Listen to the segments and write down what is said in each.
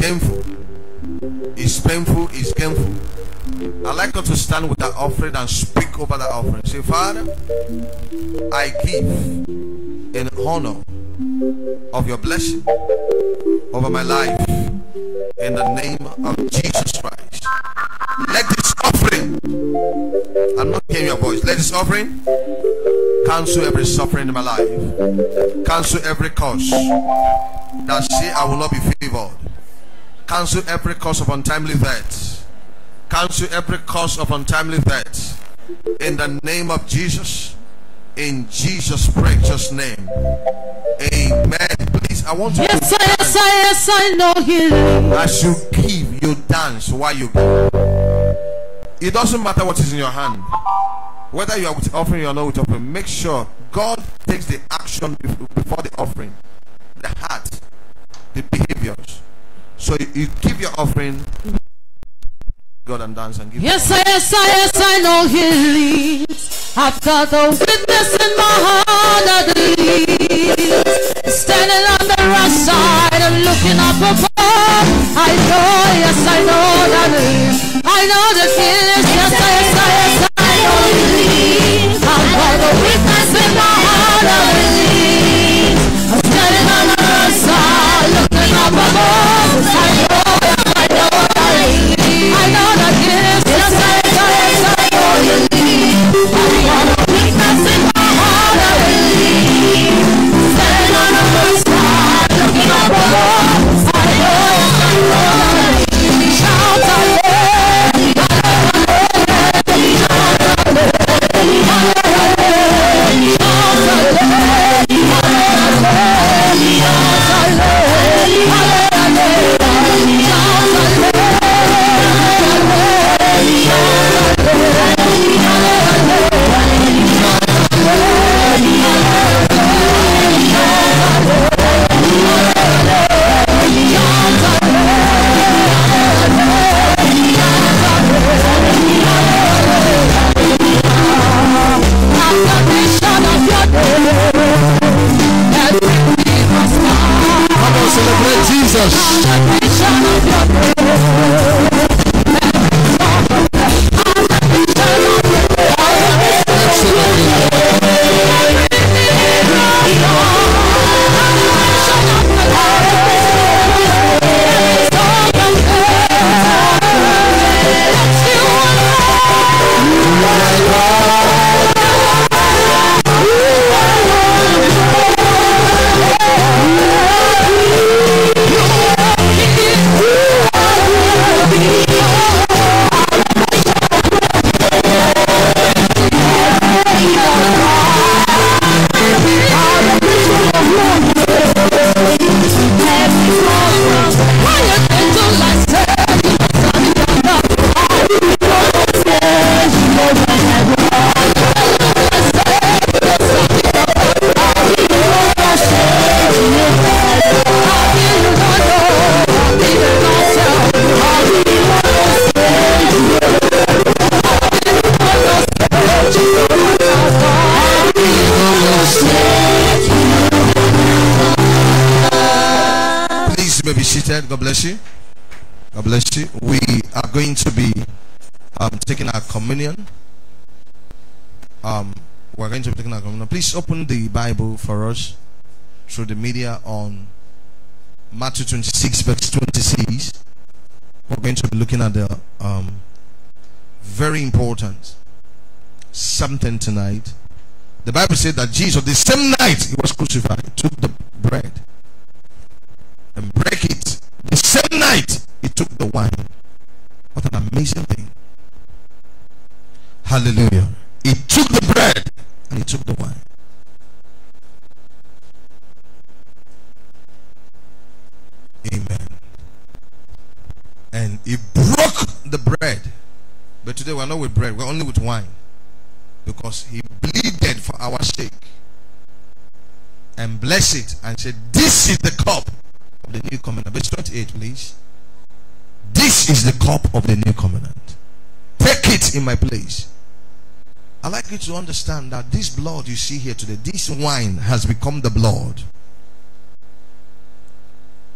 Painful. It's painful. It's painful. I'd like us to stand with that offering and speak over that offering. Say, Father, I give in honor of your blessing over my life in the name of Jesus Christ. Let this offering, I'm not hearing your voice, let this offering cancel every suffering in my life, cancel every curse that say I will not be favored, cancel every cause of untimely death, cancel every cause of untimely death in the name of Jesus. In Jesus' precious name. Amen. Please, I want you Yes, to yes, I, yes, I know healing. as you give, you dance while you give. It doesn't matter what is in your hand. Whether you are with offering or not with offering, make sure God takes the action before the offering. The heart, the behaviors. So you, you give your offering, God and dance and give. Yes, I, yes, I, yes, I know healing. I've got a witness in my heart that believes. Standing on the right side and looking up above. I know, yes, I know that is. I know that it is. Yes, I, is. I through the media on Matthew 26, verse 26. We're going to be looking at the um, very important something tonight. The Bible said that Jesus, the same night he was crucified, took the bread and break it. The same night he took the wine. What an amazing thing. Hallelujah. He took the bread and he took the wine. Amen. And he broke the bread. But today we're not with bread, we're only with wine. Because he bleeded for our sake. And blessed it and said, This is the cup of the new covenant. Verse 28, please. This is the cup of the new covenant. Take it in my place. I like you to understand that this blood you see here today, this wine has become the blood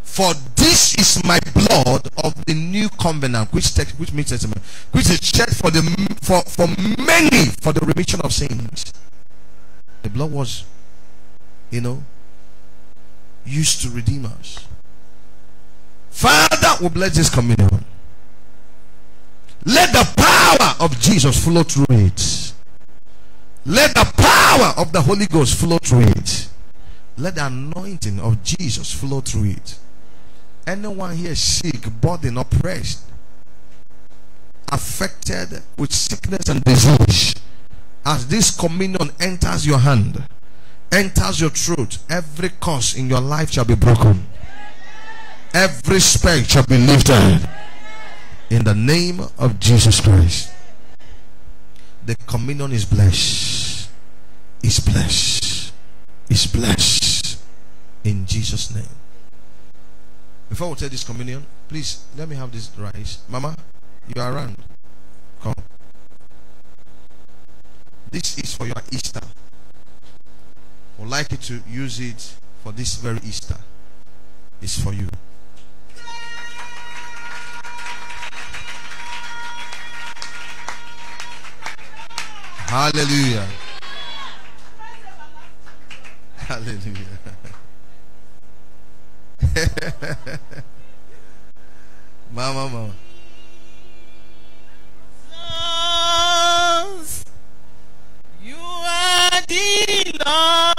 For this is my blood of the new covenant, which text, which means testament, which is shed for the for for many for the remission of sins. The blood was, you know, used to redeem us. Father, we bless this communion. Let the power of Jesus flow through it. Let the power of the Holy Ghost flow through it. Let the anointing of Jesus flow through it. Anyone here sick, burdened, oppressed, affected with sickness and disease, as this communion enters your hand, enters your throat, every curse in your life shall be broken. Every spell shall be lifted. In the name of Jesus Christ. The communion is blessed. Is blessed. Is blessed. In Jesus' name. Before we take this communion, please let me have this rice. Mama, you are around. Come. This is for your Easter. Would like you to use it for this very Easter. It's for you. Hallelujah. Hallelujah. Mama, mama. Jesus, you are the Lord.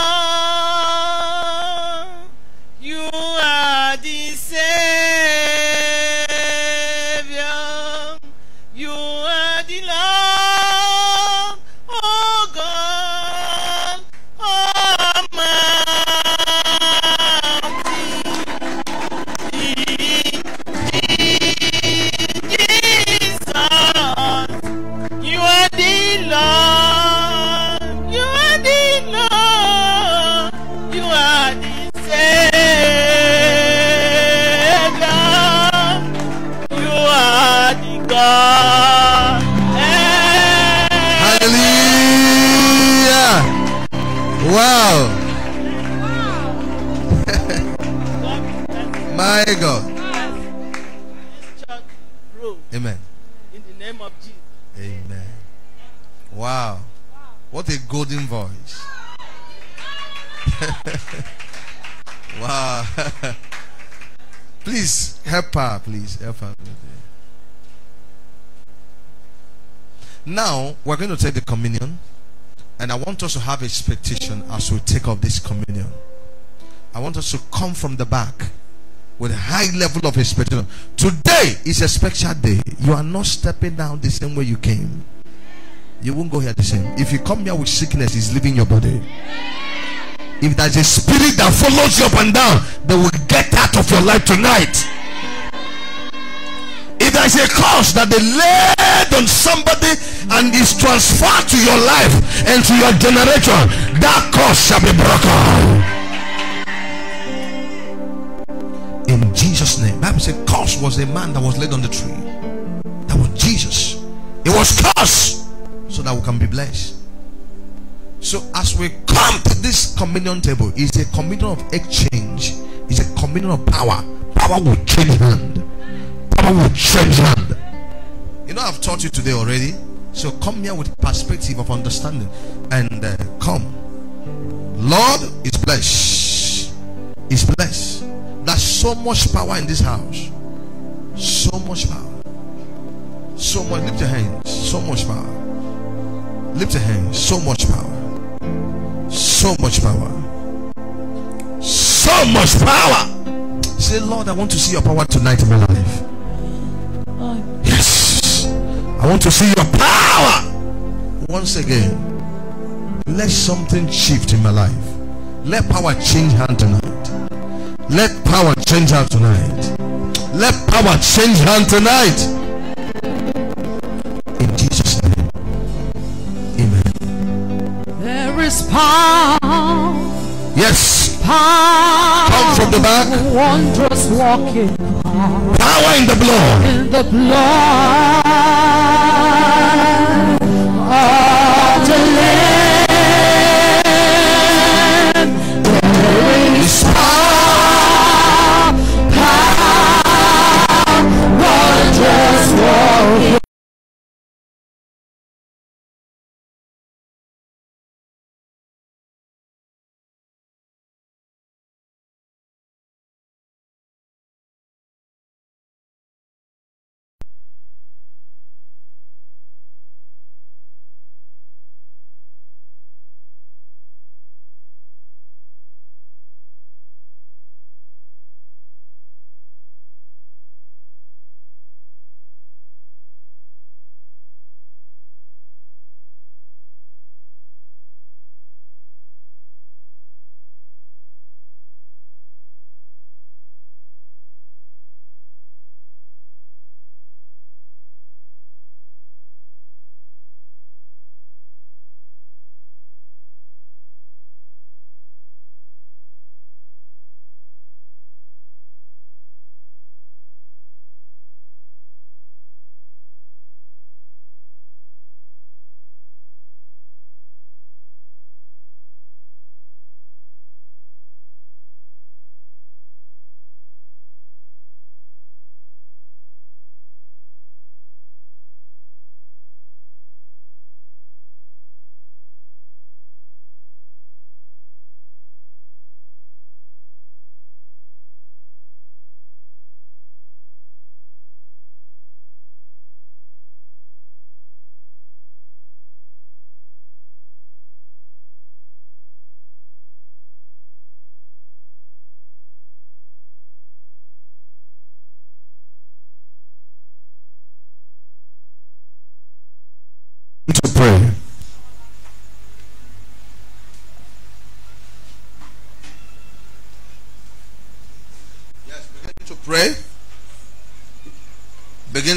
My God. This church grow Amen. in the name of Jesus. Amen. Wow. What a golden voice. wow. please help her, please. Help her. Now we're going to take the communion, and I want us to have expectation as we take of this communion. I want us to come from the back with a high level of expectation. Today is a special day. You are not stepping down the same way you came. You won't go here the same. If you come here with sickness, it's leaving your body. If there's a spirit that follows you up and down, they will get out of your life tonight. If there's a curse that they laid on somebody and is transferred to your life and to your generation, that curse shall be broken. In Jesus' name. Bible said curse was a man that was laid on the tree. That was Jesus. It was cursed so that we can be blessed. So as we come to this communion table, it's a communion of exchange. It's a communion of power. Power will change hand. Power will change hand. You know I've taught you today already. So come here with perspective of understanding and uh, come. Lord is blessed. Is blessed. There's so much power in this house. So much power. So much. Lift your hands. So much power. Lift your hands. So much power. So much power. So much power. Say, Lord, I want to see your power tonight in my life. Yes. I want to see your power. Once again, let something shift in my life. Let power change hand tonight. Let power change hand tonight. Let power change hand tonight. In Jesus' name. Amen. There is power, Yes. power, Come from the back. wondrous walking Power in the blood. in the blood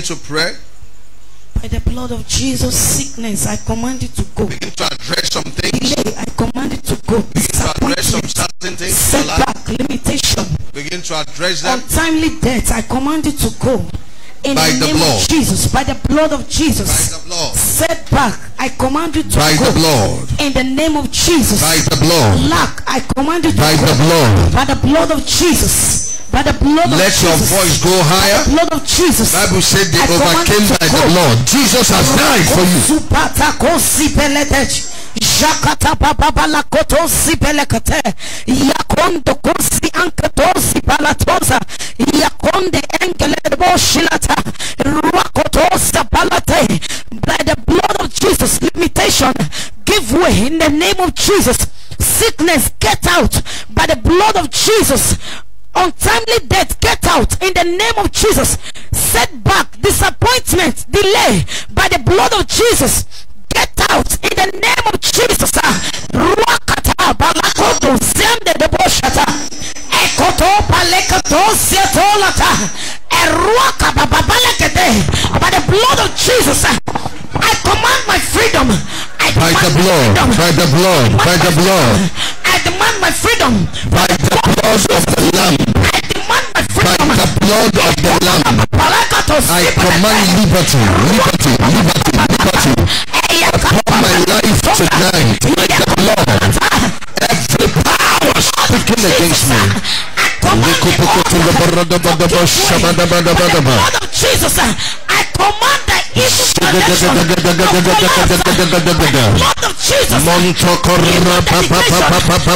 to pray. By the blood of Jesus, sickness, I command you to go. Begin to address some things. Delay, I command you to go. Begin to address some certain things setback, limitation, Begin to address them. untimely death, I command you to go. In By the the name blood. of Jesus, by the blood of By Jesus. the blood. Setback, I command you to By go. the blood. In the name of Jesus. By the blood. Lack, I command you to By go. the blood. By the blood of Jesus. By the blood of Let your Jesus. voice go higher. blood of Jesus. Bible said they I overcame by go. the blood. Jesus has died for you. Supata kosi peletech. Jakata baba la kotosi. Yakondo kosi. Yakonde enkele boshilata. Ruakotosa palate. By the blood of Jesus, limitation, give way in the name of Jesus. Sickness, get out by the blood of Jesus. Untimely death, get out in the name of Jesus. Setback, disappointment, delay by the blood of Jesus. Get out in the name of Jesus. Ah, Ruakata balakoto zende de. Ekoto palekato siatolata. Eruaka bababalekete. By the blood of Jesus, ah, I command my freedom. I By the blood. freedom. By the blood. By the blood. Demand my freedom. By the blood of the Lamb. I demand my freedom. By the blood of the Lamb. I command liberty. Liberty. Liberty. Liberty. Upon my life tonight. By the blood. Every power speaking against me. Shabadabadabadaba. blood of Jesus, uh, I command the evil foundation to collapse.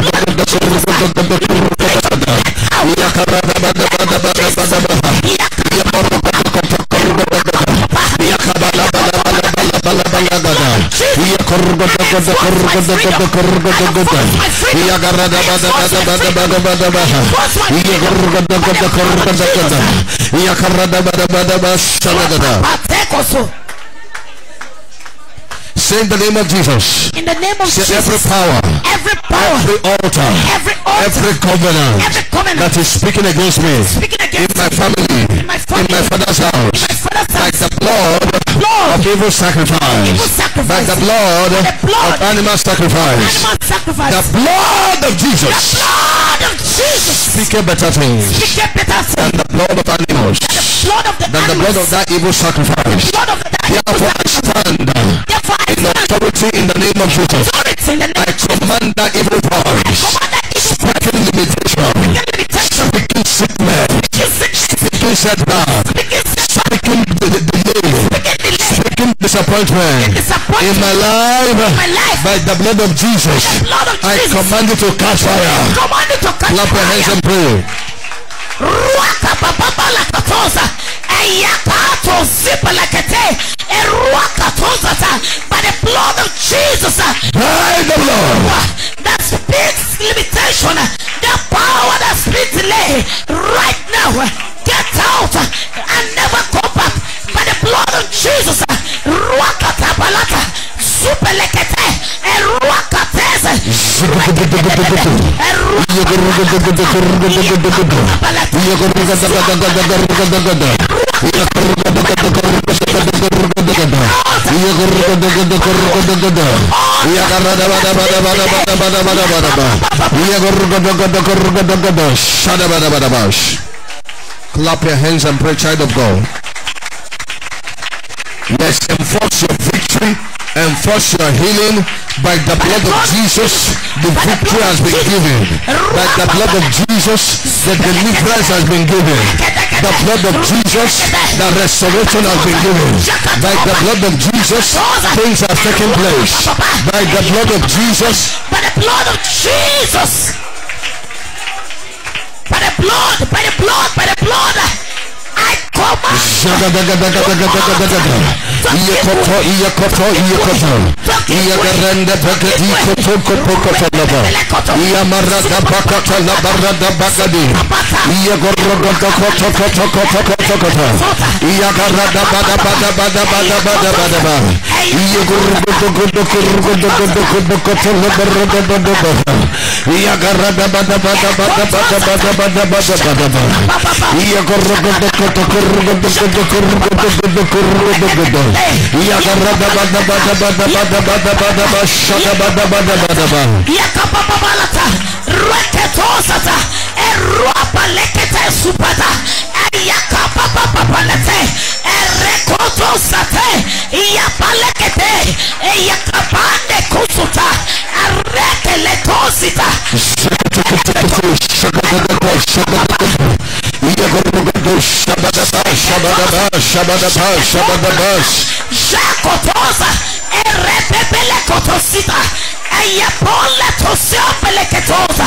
blood of Jesus, uh, Patekoso. Say in the name of Jesus. in the name of Say every power, every power, every altar, every altar, every covenant every covenant. that is speaking against me speaking in my family, in my in my father's house, my father's house, the blood blood, of evil sacrifice, evil sacrifice, by the blood the blood, of animal sacrifice, animal sacrifice, the blood of Jesus. The blood of Jesus, Speak a better things speak a better than the blood of animals, blood of the than the blood of that evil sacrifice. blood of the Therefore I stand. Therefore, I in authority in the name of Jesus. authority in the I command that evil voice, command that evil speaking limitation, speaking sickness, speaking setback, speaking de- de- delay, speaking disappointment. In my life, by the blood of Jesus. I command you to catch fire. command you to catch Clap your hands and pray. Ruaka bababa la katoza. Eyakato zipa la kete. Eruaka ta. By the blood of Jesus. uh, By the blood. That speaks limitation. uh, The power that speaks delay. Clap your hands and pray, child of God. Let's enforce your victory, enforce your healing by the blood of Jesus. The victory has been given. By the blood of Jesus, the deliverance has been given. The blood of Jesus, the restoration has been given. By the blood of Jesus, things have taken place. By the blood of Jesus, by the blood of Jesus. By the blood, by the blood, by the blood. I command Shagadagadagadagadagadaga. Iyakoto, iyakoto, iyakoto. Iyagarende bagadi koto koto koto laba. Iyamarada bakata labarada bagadi. Iyagorogodo koto koto koto koto koto. Iyagarada bada bada bada bada bada bada bada. Reketosata eruapalekete supata. Eyakapapapapalete erekotosate iyapalekete eyakapande kusuta. Erekeletosita Jacotosa erepepele kotosita eyapole tosiopele ketosa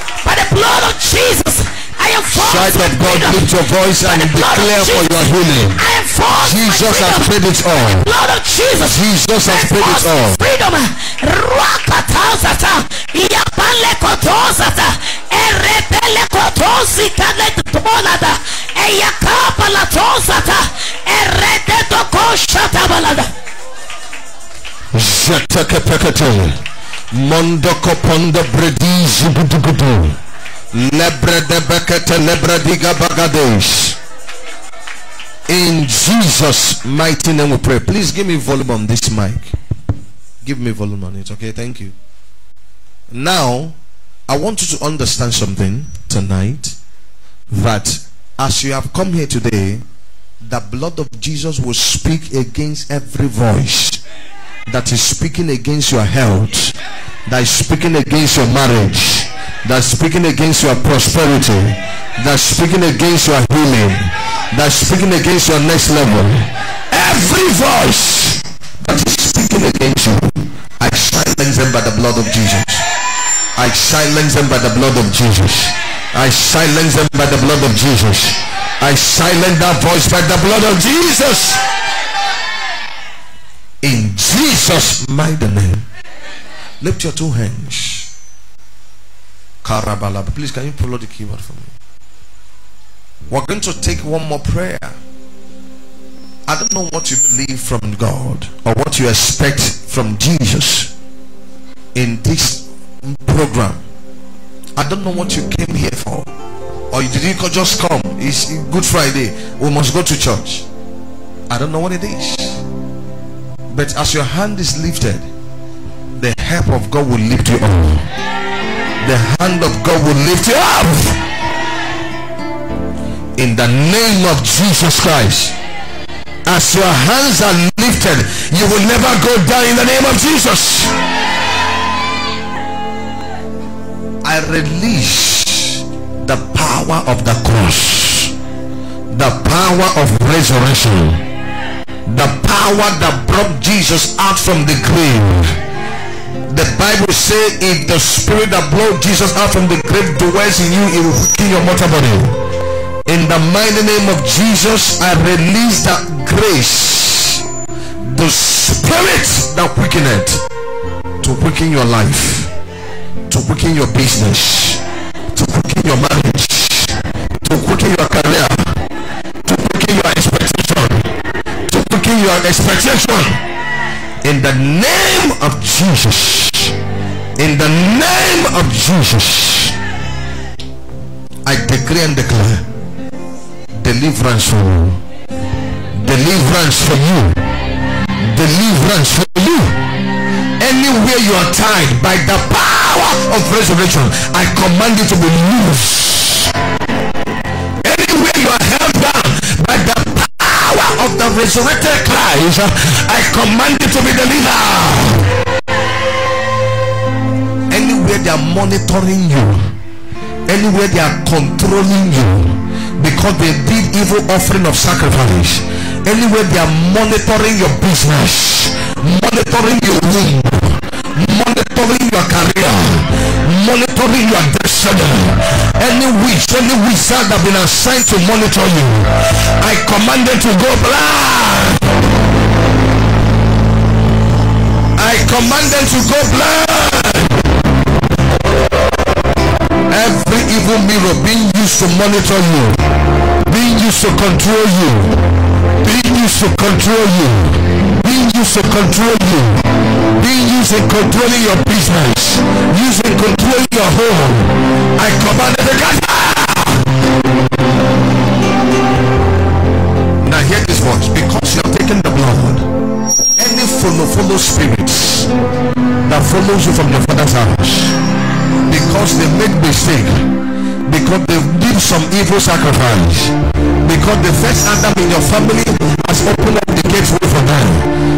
by the blood of Jesus. I am forced Child of God, lift your voice and declare for your healing. I am forced Jesus has paid it all. blood of Jesus. Jesus has paid it all. Freedom. Rakatazata. Iyapale kotozata. Erepele kotozi kale tumonada. Eyakapala tozata. Erede doko shatabalada. Zetekepekete. Mondoko pondo bredi zugudugudu. Lebrede bekete lebrediga bagadesh. In Jesus' mighty name we pray. Please give me volume on this mic. Give me volume on it. Okay, thank you. Now, I want you to understand something tonight that as you have come here today, the blood of Jesus will speak against every voice that is speaking against your health, that is speaking against your marriage, that is speaking against your prosperity, that is speaking against your healing, that is speaking against your next level. Every voice that is speaking against you, I silence them by the blood of Jesus. I silence them by the blood of Jesus. I silence them by the blood of Jesus. I silence that voice by the blood of Jesus. In Jesus' mighty name. Lift your two hands. Please, can you follow the keyboard for me? We're going to take one more prayer. I don't know what you believe from God or what you expect from Jesus in this program. I don't know what you came here for. Or did you just come? It's Good Friday. We must go to church. I don't know what it is. But as your hand is lifted, the help of God will lift you up. The hand of God will lift you up. In the name of Jesus Christ. As your hands are lifted, you will never go down in the name of Jesus. I release the power of the cross, the power of resurrection, the power that brought Jesus out from the grave. The Bible says, if the spirit that brought Jesus out from the grave dwells in you, it will kill your mortal body. In the mighty name of Jesus, I release that grace, the spirit that quickeneth, to quicken your life, to quicken your business, to quicken your marriage, to quicken your career, your expectation. In the name of Jesus, in the name of Jesus, I decree and declare deliverance for you, deliverance for you, deliverance for you. Anywhere you are tied by the power of resurrection, I command you to be loose. Anywhere you are held down by the of the resurrected Christ, I command you to be delivered. Anywhere they are monitoring you, anywhere they are controlling you, because they did evil offering of sacrifice, anywhere they are monitoring your business, monitoring your womb, monitoring your career, monitoring your destiny. Any witch, any wizard that been assigned to monitor you, I command them to go blind. I command them to go blind. Every evil mirror being used to monitor you, being used to control you, being used to control you, being used to control you, being used in controlling your business, used in controlling your home. I command to catch Now hear this voice. Because you have taken the blood, any follow follow spirits that follows you from your father's house, because they made mistake, because they did some evil sacrifice, because the first Adam in your family has opened up the gateway for them,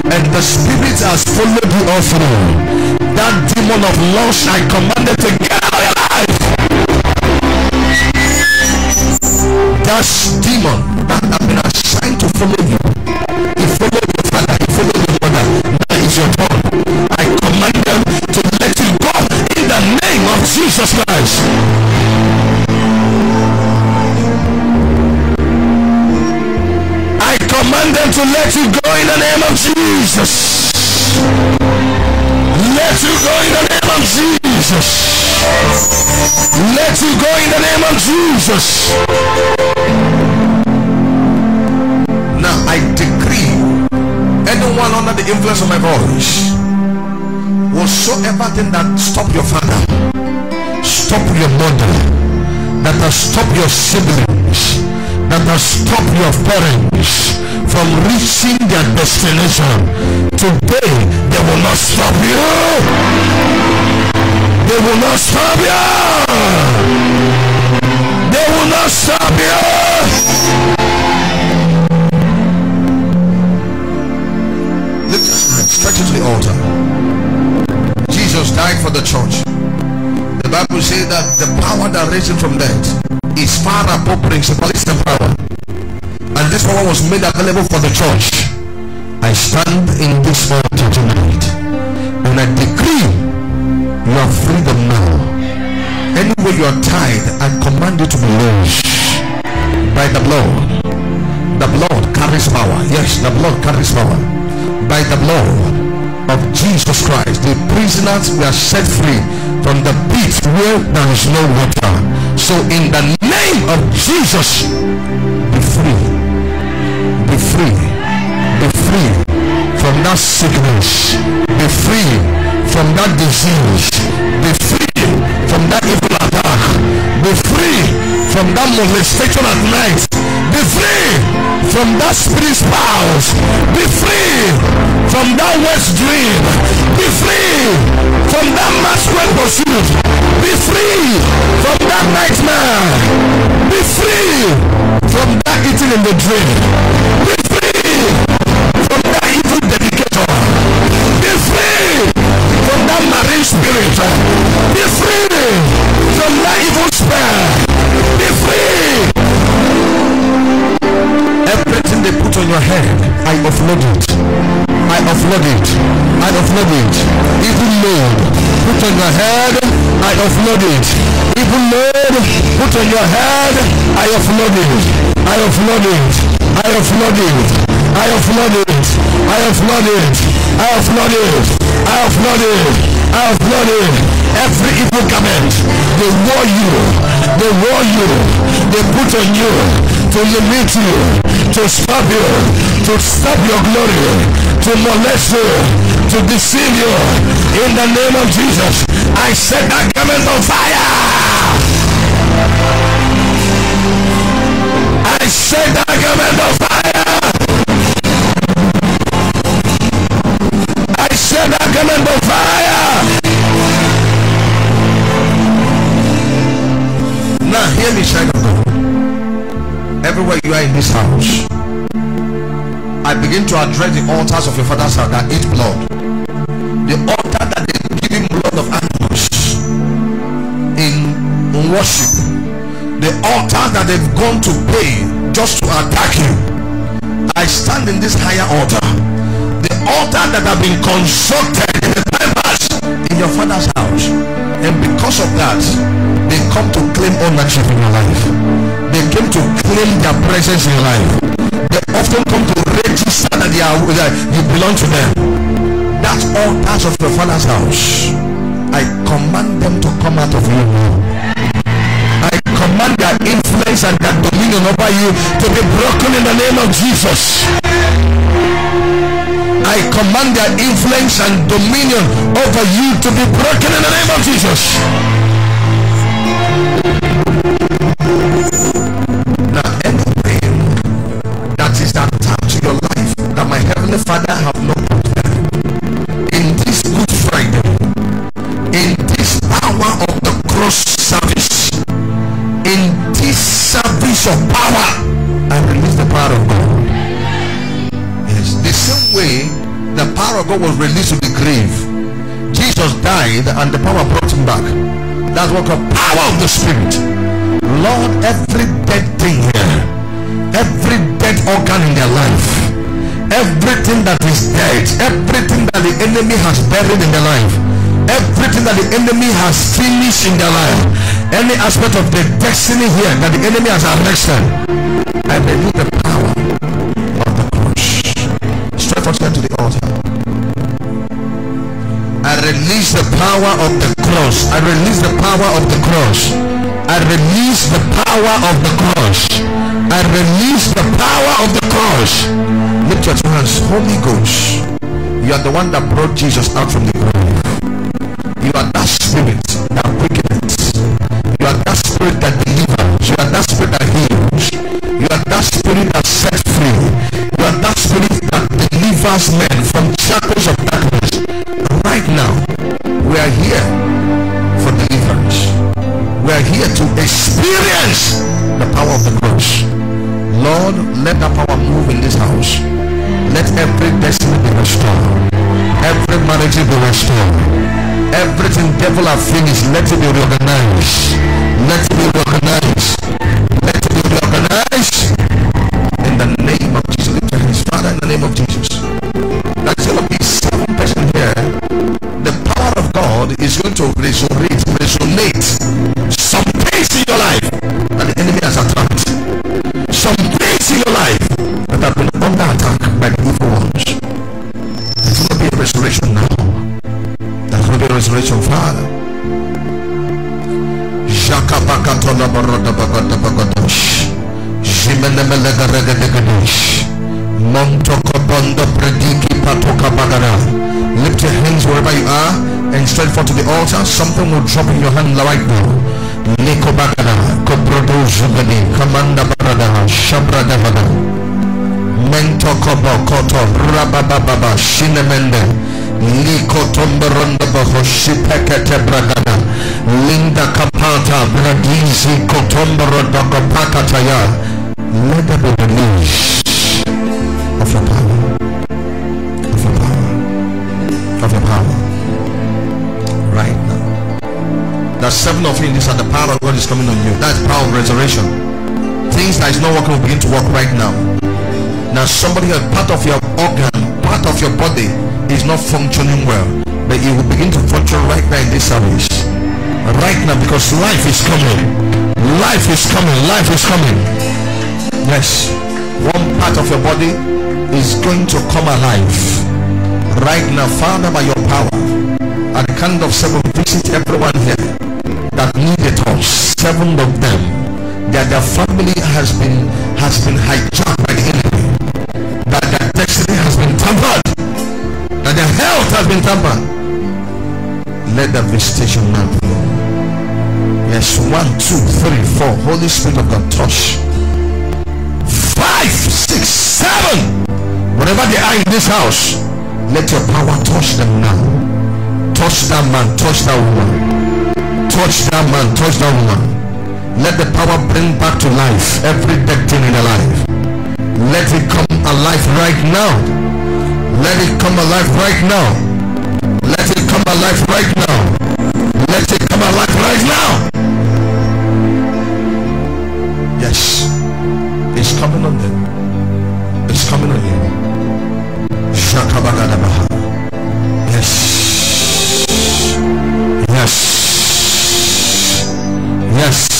and the spirit has followed you all through. That demon of loss, I commanded to get out of your life. That demon that have been assigned to follow you, to let you go in the name of Jesus. Let you go in the name of Jesus. Let you go in the name of Jesus. Now I decree anyone under the influence of my voice whatsoever thing that stop your father stop your mother that has stopped your siblings that has stopped your parents from reaching their destination today they will not stop you they will not stop you they will not stop you Lift your hand, stretch it to the altar. Jesus died for the church. The Bible says that the power that raised him from death is far above principalities and power. This power was made available for the church. I stand in this altar tonight and I decree you are freedom now. Anywhere you are tied, I command you to be loosed by the blood. The blood carries power. Yes, the blood carries power. By the blood of Jesus Christ, the prisoners were set free from the pit where there is no water. So, in the name of Jesus, be free. Be free. Be free from that sickness. Be free from that disease. Be free from that evil attack. Be free from that molestation at night. Be free from that spirit spouse. Be free from that west dream. Be free from that masquerade pursuit. Be free from that nightmare. Be free from that eating in the dream. Be free from that evil dedicator. Be free from that marine spirit. Be free from that evil spell. Be free. Everything they put on your head, I offload it. I offload it. I offload it. Even load put on your head, I offload it. Even load put on your head, I offload it. I offload it. I offload it. I offload it. I offload it. I offload it. I offload it. I offload it. Every evil garment, they wore you. They wore you. They put on you to limit you, to stop you, to stop your glory, to molest you, to deceive you. In the name of Jesus, I set that garment on fire. I set that garment on fire. I set that garment on fire. Now hear me, child of God everywhere you are in this house I begin to address the altars of your father's house that eat blood. The altar worship. The altar that they've gone to pay just to attack you. I stand in this higher altar. The altar that have been constructed in the members in your father's house. And because of that, they come to claim ownership in your life. They came to claim their presence in your life. They often come to register that, they are, that you belong to them. That altars of your father's house. I command them to come out of you their influence and their dominion over you to be broken in the name of Jesus. I command their influence and dominion over you to be broken in the name of Jesus. God was released to the grave. Jesus died and the power brought him back. That's what called power of the spirit. Lord, every dead thing here, every dead organ in their life, everything that is dead, everything that the enemy has buried in their life, everything that the enemy has finished in their life, any aspect of the destiny here that the enemy has arrested, I believe the power of the cross. Straight forward to the altar. Release the power of the cross. I release the power of the cross. I release the power of the cross. I release the power of the cross. Lift your hands. Holy Ghost. You are the one that brought Jesus out from the grave. You are that spirit that quickens. You are that spirit that delivers. You are that spirit that heals. You are that spirit that sets free. You are that spirit that delivers men experience the power of the cross. Lord, let that power move in this house. Let every destiny be restored. Every marriage be restored. Everything devil have finished, let it be reorganized. Let it be reorganized. Restoration, Father. Jakabakatola barada bagada bagadosh. Jimenemelega regadegadosh. Montoko bondo prediki patoka bagada. Lift your hands wherever you are and straight forward to the altar. Something will drop in your hand right now. Niko bagada. Kobrodo zubadi. Kamanda barada. Shabrada bagada. Mento kobo koto rabababa shinemende liko tomberonda baho bragada linda kapata bradizi kotomberonda kopakata ya let there be release of your power. Of your power. Of your power. Right now. There's seven of you in this and the power of God is coming on you. That's power of resurrection. Things that is not working will begin to work right now. Now somebody has part of your organ, part of your body is not functioning well. But it will begin to function right now in this service. Right now because life is coming. Life is coming. Life is coming. Yes. One part of your body is going to come alive. Right now, Father, by your power, at the count of seven, visit everyone here that need a touch. Seven of them. That their family has been has been hijacked by the enemy that their destiny been tampered, that their health has been tampered. Let the visitation now flow. Yes, one, two, three, four. Holy Spirit of God, touch. Five, six, seven. Wherever they are in this house, let your power touch them now. Touch that man, touch that woman. Touch that man, touch that woman. Let the power bring back to life every dead thing in their life let it come alive right now. Let it come alive right now. Let it come alive right now. Let it come alive right now. Yes. It's coming on them. It's coming on you. Yes. Yes. Yes.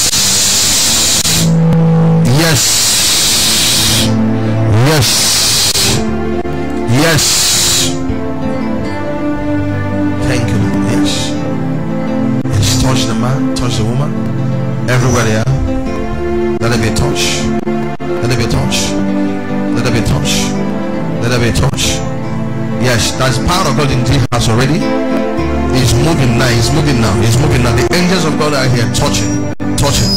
Of God are here touching. Touching.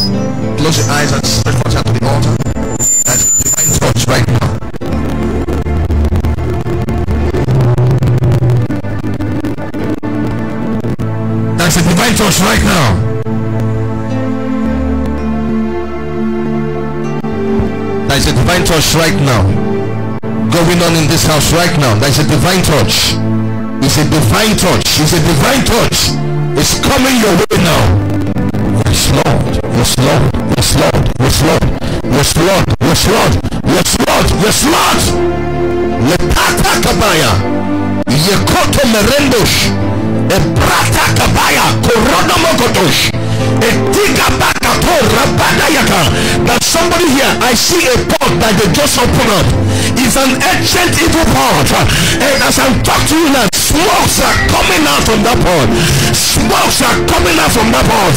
Close your eyes and stretch forth to the altar. That's divine touch right now. That's a divine touch right now. There's a divine touch right now. Going on in this house right now. There's a divine touch. It's a divine touch. It's a divine touch. It's coming your way now. Yes, Lord. Yes, Lord. Yes, Lord. Yes, Lord. Yes, Lord. Yes, Lord. Yes, Lord. Yes, Lord. Lepata kabaya. Yekoto merendosh. Ebrata kabaya. Korono mokotosh. Etika bakato rabada yaka. Now somebody here, I see a pot that they just open up. It's an ancient evil pot. And as I'm talking to you now, smokes are coming out from that pot. Smokes are coming out from that pot.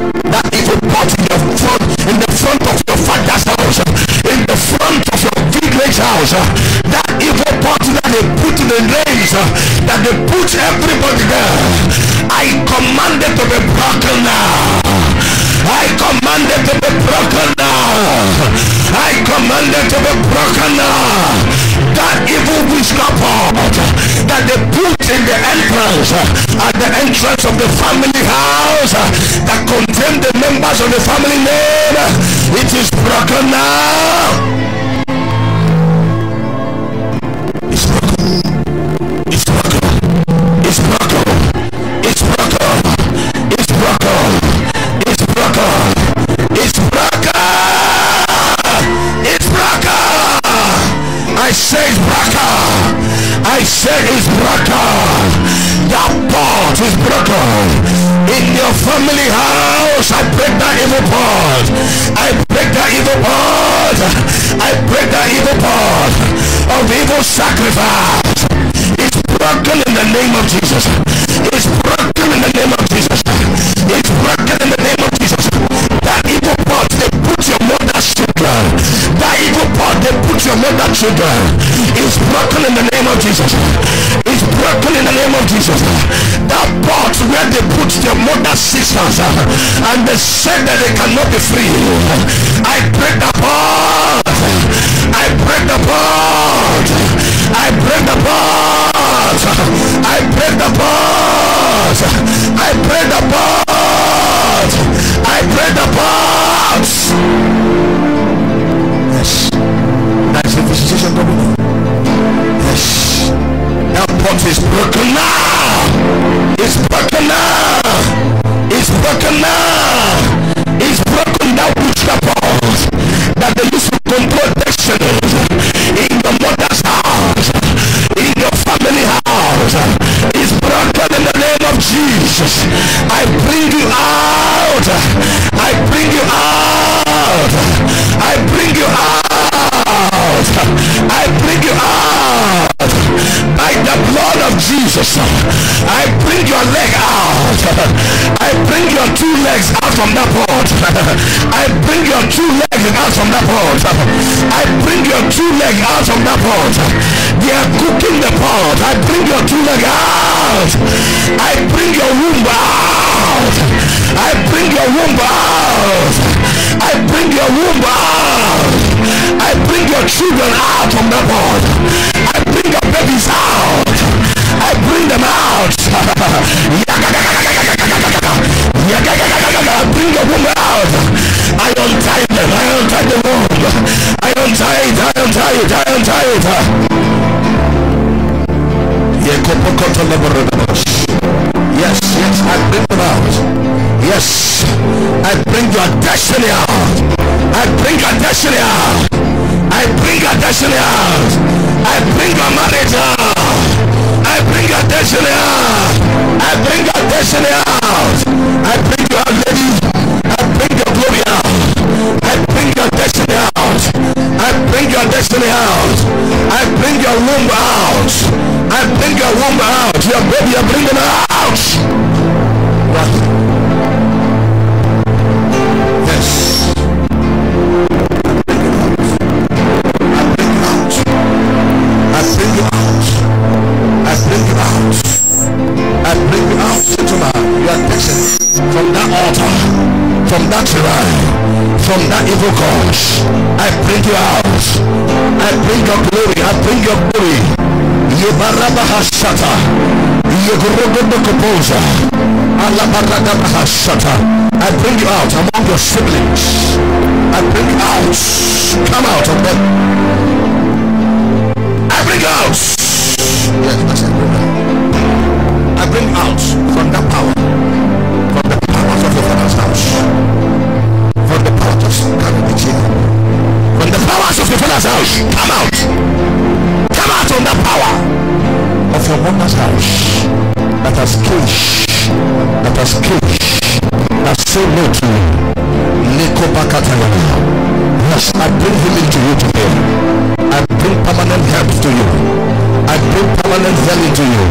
That evil pot in the front, in the front of your father's house, in the front of your village house, that evil pot that they put in the names, that they put everybody there. I command it to be broken now. I command it to be broken now. I command it to be broken now. That evil pot that they put in the entrance, at the entrance of the family house, that contain the members of the family name, it is broken now. Sacrifice. It's broken in the name of Jesus. It's broken in the name of Jesus. It's broken in the name of Jesus. That evil pot, they put your mother's children. That evil pot, they put your mother's children. It's broken in the name of Jesus. It's broken in the name of Jesus. That pot where they put your mother's sisters uh, and they said that they cannot be free. I break the pot. I break the pot. I break the pot. I break the pot. I break the pot. I break the pot. Yes. That's the visitation coming. Yes. That pot is broken now. It's broken now. It's broken now. It's broken that pot that they used to in your mother's house, in your family house. It's broken in the name of Jesus. I bring you out. I bring you out. Jesus. I bring your leg out. I bring your two legs out from that pot. I bring your two legs out from that pot. I bring your two legs out from that pot. They are cooking the pot. I bring your two legs out. I bring your womb out. I bring your womb out. I bring your womb out. I bring your children out from that bond. I bring your babies out. I bring them out. I bring your womb out. I untie them. I untie the womb. I untie it. I untie it. I untie it. Yes, yes, I bring them out. Yes, I bring your destiny out. I bring your destiny out. I bring your destiny out. I bring your marriage out. I bring your destiny out. I bring your destiny out. I bring your lady. I bring your glory out. I bring your destiny out. I bring your destiny out. I bring your womb out. I bring your womb out. Your baby, I bring them out. Right. Taken from that altar, from that shrine, from that evil cause. I bring you out. I bring your glory. I bring your glory. Yebaraba hashata. Yegurugudu kupoza. Alabarada hashata. I bring you out among your siblings. I bring you out. Come out of them. I bring you out. Yes. I bring out from that power. Mother's house. That has caged. That has caged. That say no to you. Yes, I bring healing to you today. I bring permanent help to you. I bring permanent healing to you.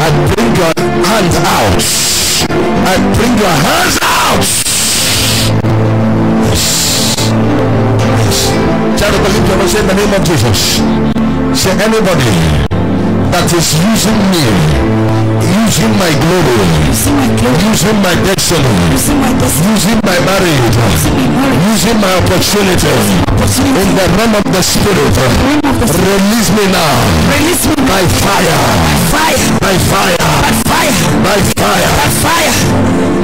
I bring your hands out. I bring your hands out. Yes. Yes. Tell the believe you say in the name of Jesus. Say anybody that is using me, using my glory, using my destiny, using my marriage, using my opportunity. in the realm of the spirit. Release me now. Release me by fire, By fire, by fire, by fire, by fire.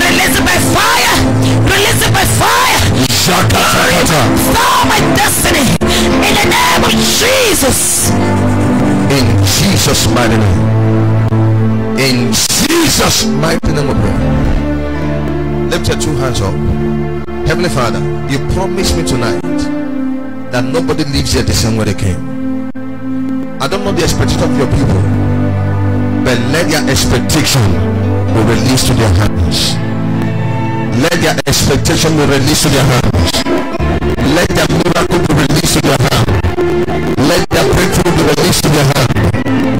Release it fire! Release it fire! Stop my destiny in the name of Jesus. In Jesus' mighty name. In Jesus' mighty name of prayer. Lift your two hands up. Heavenly Father, you promised me tonight that nobody leaves here the same way they came. I don't know the expectation of your people, but let their expectation be released to their hands. Let their expectation be released to their hands. Let their miracle be released to their hands. Let their breakthrough be released to their hand.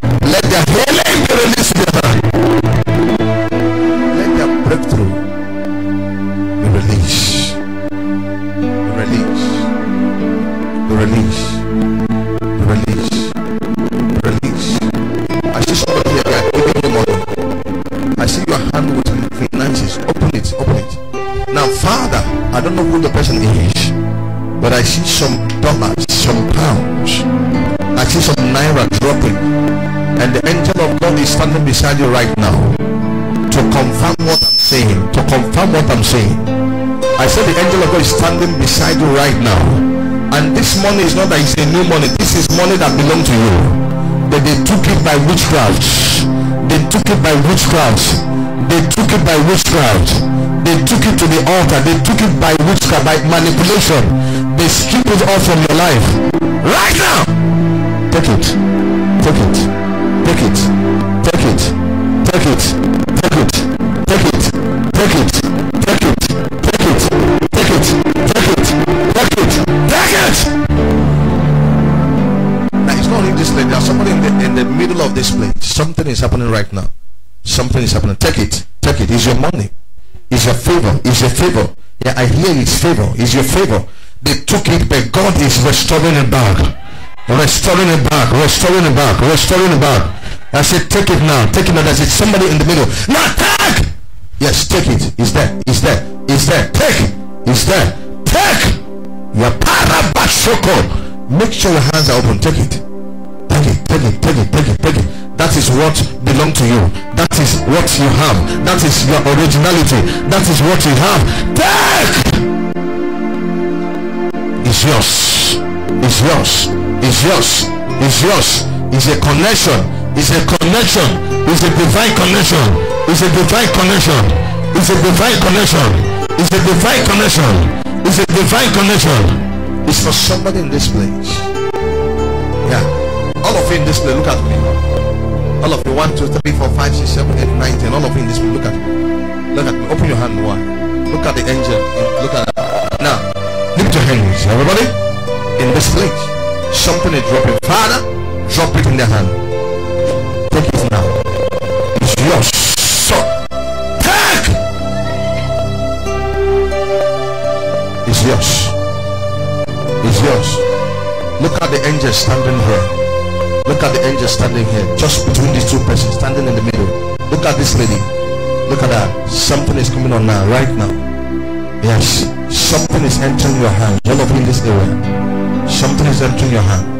You right now to confirm what I'm saying. To confirm what I'm saying. I said the angel of God is standing beside you right now. And this money is not that it's a new money. This is money that belongs to you. But they took it by witchcraft. They took it by witchcraft. They took it by witchcraft. They took it to the altar. They took it by witchcraft, by manipulation. They stripped it off from your life. Right now. Take it. Take it. Take it. Take it. Take it. Take it. Take it. Take it. Take it. Take it. Take it. Take it. Take it. Now it's not only this place. There's somebody in the in the middle of this place. Something is happening right now. Something is happening. Take it. Take it. It's your money. It's your favor. It's your favor. Yeah, I hear it's favor. It's your favor. They took it, but God is restoring it back. Restoring it back. Restoring it back. Restoring it back. I said, take it now. Take it now. There's somebody in the middle. Now take. Yes, take it. It's there. It's there. It's there. Take. It's there. Take. Your parabashoko. Make sure your hands are open. Take it. Take it. Take it. Take it. Take it. Take it. That is what belongs to you. That is what you have. That is your originality. That is what you have. Take. It's yours. It's yours. It's yours. It's yours. It's a connection. It's a connection. It's a divine connection. It's a divine connection. It's a divine connection. It's a divine connection. It's a divine connection. It's for somebody in this place. Yeah. All of you in this place, look at me. All of you, one, two, three, four, five, six, seven, eight, nine, ten. All of you in this place, look at me. Look at me. Open your hand wide. Look at the angel. Look at now. Lift your hands, everybody. In this place, something is dropping. Father, drop it in their hand. Take it now. It's yours. So, take. It's yours. It's yours. Look at the angel standing here. Look at the angel standing here, just between these two persons, standing in the middle. Look at this lady. Look at that. Something is coming on now, right now. Yes, something is entering your hand. All of you in this area. Something is entering your hand.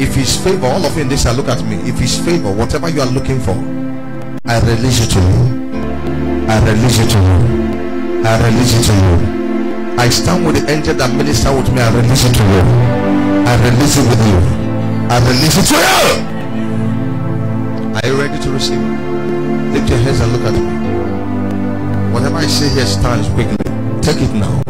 If his favor, all of you in this look at me. If his favor, whatever you are looking for, I release it to you. I release it to you. I release it to you. I stand with the angel that minister with me. I Release it to you. I release it with you. I release it to you. Are you ready to receive? Lift your hands and look at me. Whatever I say here stands quickly. Take it now.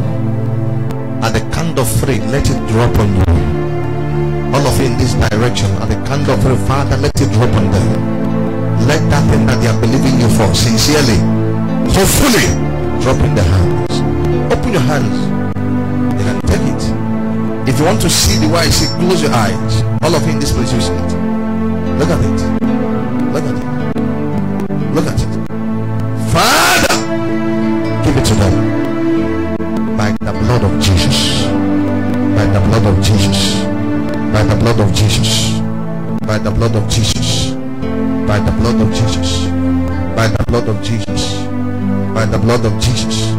Of three, let it drop on you. All of you in this direction. At the count of three, Father, let it drop on them. Let that thing that they are believing you for sincerely, hopefully, drop in their hands. Open your hands. You can take it. If you want to see the way I see, close your eyes. All of you in this place, you see it. Look at it. Look at it. Look at it. Father, Give it to them. By the blood of Jesus. By the blood of Jesus. By the blood of Jesus. by the blood of Jesus, by the blood of Jesus, by the blood of Jesus, by the blood of Jesus,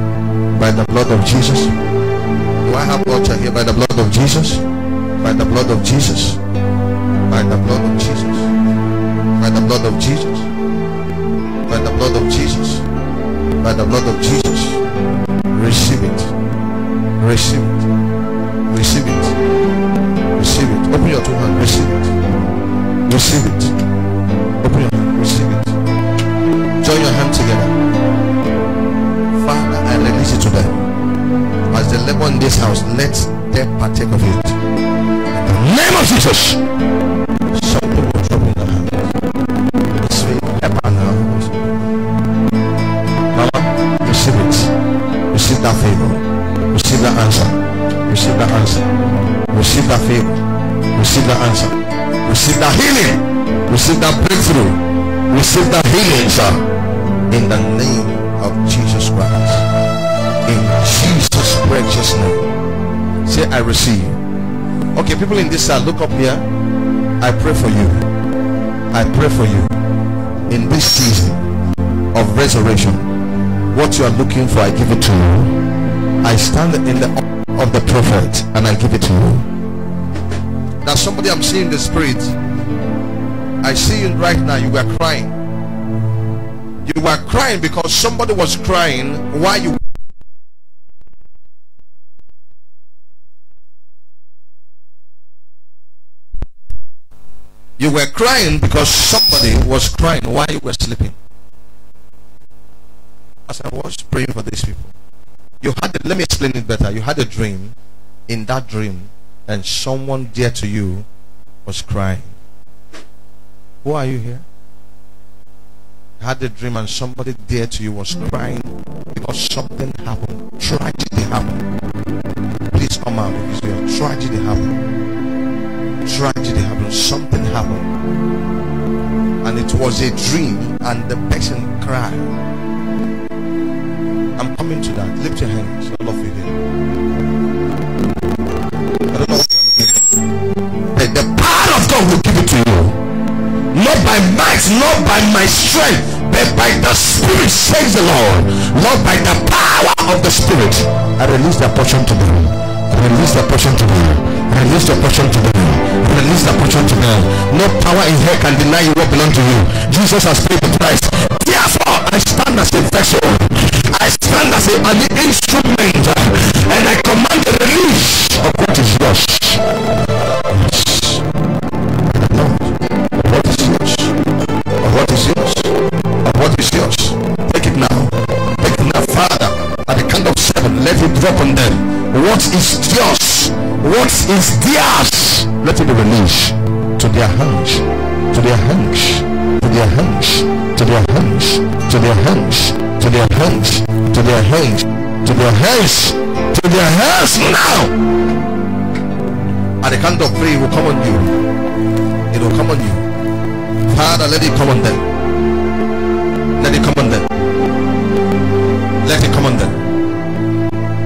by the blood of Jesus. Do I have altar here by the blood of Jesus? By the blood of Jesus, by the blood of Jesus, by the blood of Jesus, by the blood of Jesus, by the blood of Jesus. Receive it, receive it, receive it, receive it. Open your two hands, receive it. Receive it. Open your hand. Receive it. Join your hand together. Father, I release it to them. As they labor in this house, let them partake of it. In the name of Jesus. Receive it. receive that favor. Receive that answer. Receive that answer. Receive that favor. Receive that answer. Receive that healing. Receive that breakthrough. Receive that healing, sir. In the name of Jesus Christ. In Jesus' precious name. Say, I receive. Okay, people in this side, look up here. I pray for you. I pray for you in this season of resurrection. What you are looking for, I give it to you. I stand in the of the prophet and I give it to you. Now, somebody I'm seeing the spirit. I see you right now. You were crying. You were crying because somebody was crying while you You were crying because somebody was crying while you were sleeping. As I was praying for these people, you had, a, let me explain it better. You had a dream. In that dream, and someone dear to you was crying. Who are you here? You had a dream, and somebody dear to you was crying because something happened. Tragedy happened. Please come out because your tragedy happened. Tragedy happened. Something happened. And it was a dream, and the person cried. I'm coming to that. Lift your hands. I don't know what you're looking the power of God will give it to you. Not by might, not by my strength, but by the Spirit, says the Lord. Not by the power of the Spirit. I release the portion to them. I release the portion to them. I release the portion to them. Release the portion to them. No power in hell can deny you what belongs to you. Jesus has paid the price. Therefore, I stand as a vessel. I stand as a, an instrument. And I command the release of what is yours. What is yours? What is yours? Of what is yours? Take it now. Take it now, Father. At the count of seven, let it drop on them. What is yours? What is theirs? Let it be released to their hands, to their hands, to their hands, to their hands, to their hands, to their hands, to their hands, to their hands, to their hands now. At the count of three, will come on you. It will come on you. Father, let it come on them. Let it come on them. Let it come on them.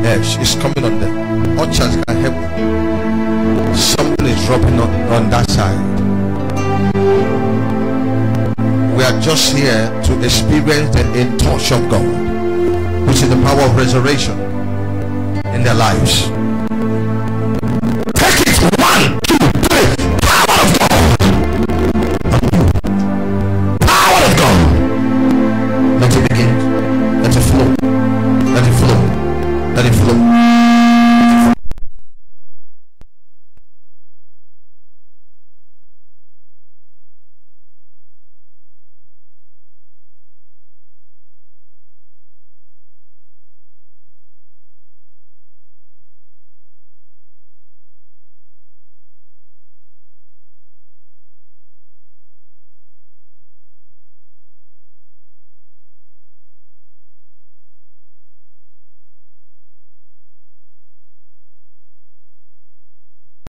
Yes, it's coming on them. Orchards can help. Something is dropping on, on that side. We are just here to experience the in touch of God, which is the power of resurrection in their lives.